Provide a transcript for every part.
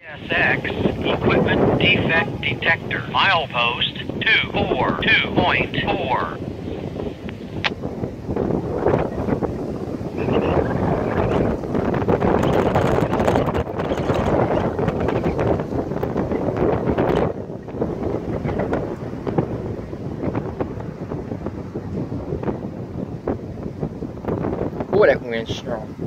SX equipment defect detector. Milepost 242.4. Two Olha com ele strong.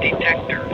Detector